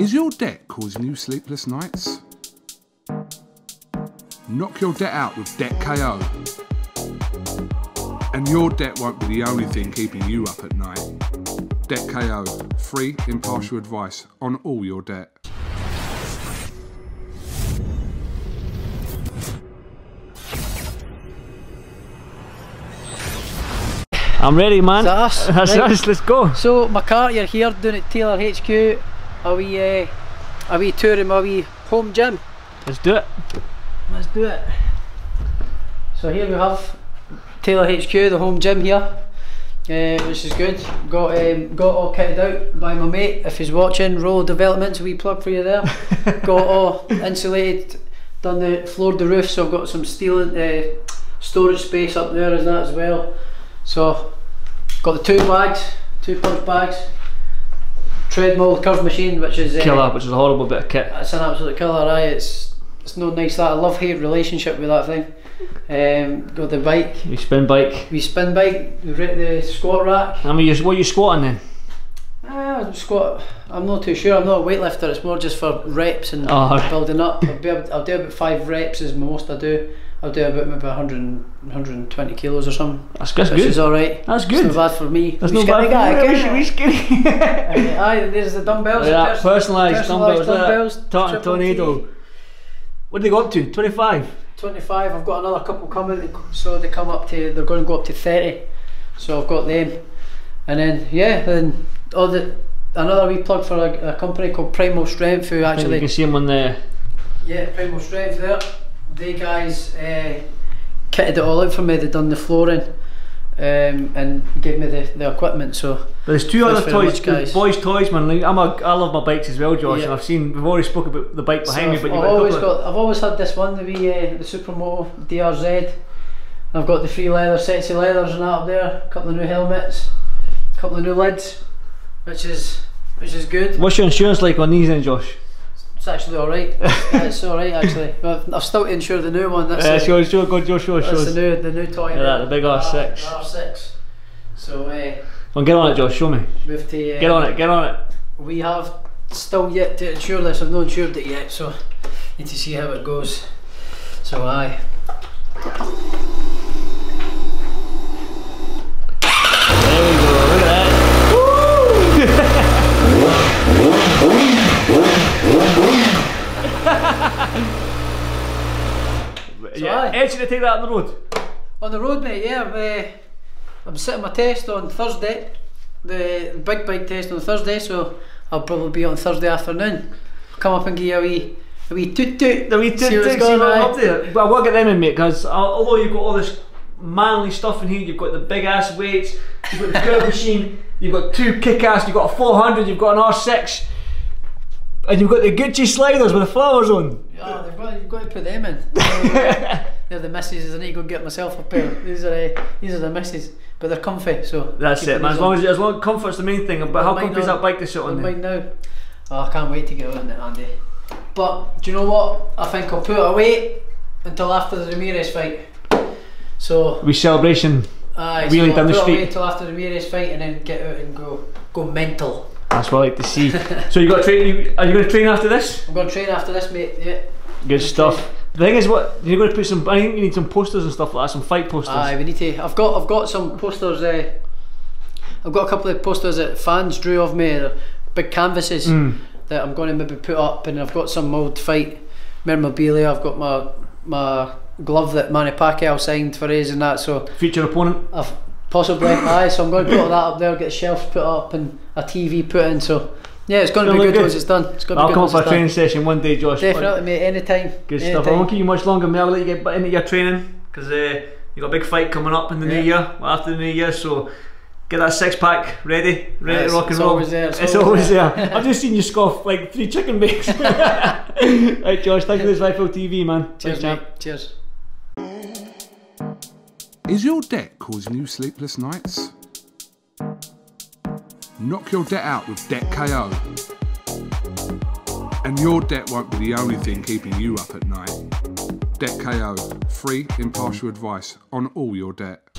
Is your debt causing you sleepless nights? Knock your debt out with Debt KO. And your debt won't be the only thing keeping you up at night. Debt KO, free, impartial advice on all your debt. I'm ready, man. Is that us? That's Right. us. Let's go. So McCart, you're here doing at Taylor HQ. Are we uh, are we touring my wee home gym? Let's do it. Let's do it. So here we have Taylor HQ, the home gym here, uh, which is good. Got um, got all kitted out by my mate. If he's watching, Roll Developments, a wee plug for you there. got all insulated, done the floored the roof, so I've got some steel uh, storage space up there as that as well. So got the two bags, two punch bags, treadmill curve machine, which is uh, Killer, which is a horrible bit of kit. it's an absolute killer, aye. It's it's no nice that I love hate relationship with that thing. Um, got the bike, We spin bike. we spin bike, the, the squat rack. I mean, you, what you squatting then? Ah, squat. I'm not too sure. I'm not a weightlifter. It's more just for reps and Oh, building up. I'll, be I'll do about five reps is most I do. I'll do about maybe 100, 120 kilos or something. That's, that's which good. is alright. That's It's good. not bad for me. That's Wee no skinny bad. guy, we you? skinny. Aye, aye, there's the dumbbells. Yeah, pers- personalised dumbbells. dumbbells, triple tornado. T. What did they go up to? 25. 25 I've got another couple coming so they come up to they're going to go up to 30 so I've got them and then yeah then all the another wee plug for a, a company called Primal Strength who actually. you can see them on the. yeah Primal Strength there they guys uh, kitted it all out for me they done the flooring um, and gave me the, the equipment so there's two other toys, much, guys. boys' toys, man. Like, I'm a, I love my bikes as well, Josh. Yeah. And I've seen, we've already spoke about the bike behind so me, but you've I've always got I've always had this one the wee uh, the Supermoto DRZ I've got the free leather sexy leathers and that up there a couple of new helmets a couple of new lids which is which is good What's your insurance like on these then, Josh? Actually alright Yeah, it's alright actually I've, I've still to insure the new one that's, Uh, the, show, show, go, show, show. that's the new the new toy Yeah, the big R6. R6 so uh, Well, get on it, Josh. Show me. move to uh, Get on it. Get on it. we have still yet to insure this I've not insured it yet so need to see how it goes so aye There we go. Look at that. Yeah, aye. Ed, should I take that on the road? On the road, mate, yeah. I'm, uh, I'm sitting my test on Thursday, the big bike test on Thursday, so I'll probably be on Thursday afternoon. Come up and give you a wee, a wee toot toot. The wee See tick what's going on. up there. But I will get them in, mate, because although you've got all this manly stuff in here, you've got the big ass weights, you've got the curve machine, you've got two kick ass, you've got a 400, you've got an R6, and you've got the Gucci sliders with the flowers on. Oh, they've got, you've got to put them in. they're the misses, I need to go get myself a pair. These are uh, these are the misses, but they're comfy, so. That's it, man. As long on. as, as long comfort's the main thing. But how comfy is that bike to sit on Mine now. Oh, I can't wait to get on it, Andy. But do you know what? I think I'll put it away until after the Ramirez fight. So We celebration. Aye, Wheeling so down the I'll put it away street. till after the Ramirez fight and then get out and go go mental. That's what I like to see. so you got to train. You, are you going to train after this? I'm gonna train after this, mate. Yeah. Good stuff. The thing is, what you're going to put some. I think you need some posters and stuff like that. Some fight posters. Aye, we need to. I've got I've got some posters. Uh, I've got a couple of posters that fans drew of me, big canvases Mm. that I'm going to maybe put up, and I've got some old fight memorabilia. I've got my my glove that Manny Pacquiao signed for us and that. So Future opponent. I've possibly aye. So I'm going to put that up there, get shelves put up, and a TV put in. So yeah, it's going to be good good. once it's done. It's going to I'll be good come for a it's done. training session one day, Josh. Definitely, mate. Anytime. Good anytime. stuff. I won't keep you much longer, mate. I'll let you get into your training because uh, you got a big fight coming up in the new year, well, after the new year. So get that six pack ready, ready It's- to rock and it's roll. always there, it's It's always always there. there. I've just seen you scoff like three chicken bakes. right, Josh. Thank you for this iFL TV, man. Cheers, Thanks, champ. mate. Cheers. Is your debt causing you sleepless nights? Knock your debt out with Debt KO. And your debt won't be the only thing keeping you up at night. Debt KO, free, impartial advice on all your debt.